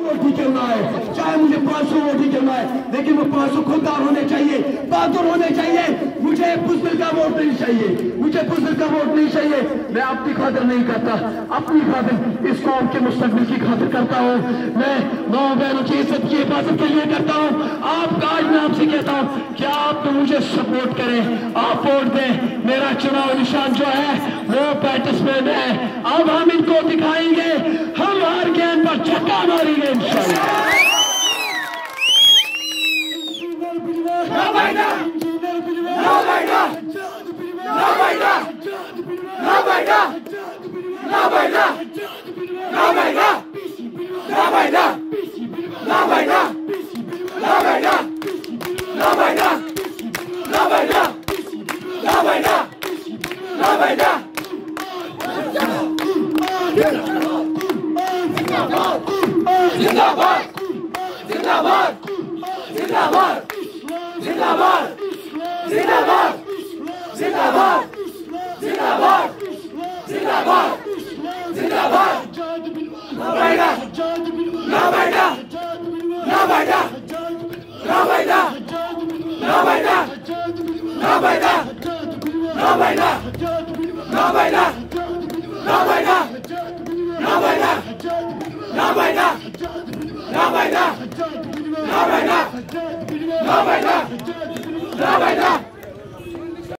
वोट क्यों है। चाहे मुझे सौ वोट ही क्यों ना है, लेकिन वो सौ खुददार होने चाहिए, बहादुर होने चाहिए। मुझे का वोट नहीं चाहिए, मुझे का वोट नहीं चाहिए। मैं अपनी खातिर नहीं करता, अपनी खातिर, इस कौम के की खातिर करता हूँ। मैं नौ बहनों की इज़्ज़त की हिफाजत के लिए करता हूँ। आप आज मैं आपसे कहता हूँ कि आप मुझे सपोर्ट करें? आप वोट दें। मेरा चुनाव निशान जो है, वो बैटिसमैन है। अब हम इनको दिखाएँगे। Nabayda! Nabayda! Nabayda! Nabayda! Nabayda! Nabayda! Nabayda! Nabayda! Nabayda! Zindabad! Zindabad! Zindabad! Zindabad! Zindabad! Zindabad! Zindabad! Zindabad! Zindabad! Now, right now! Now, right now! Now, right now! Now, right now!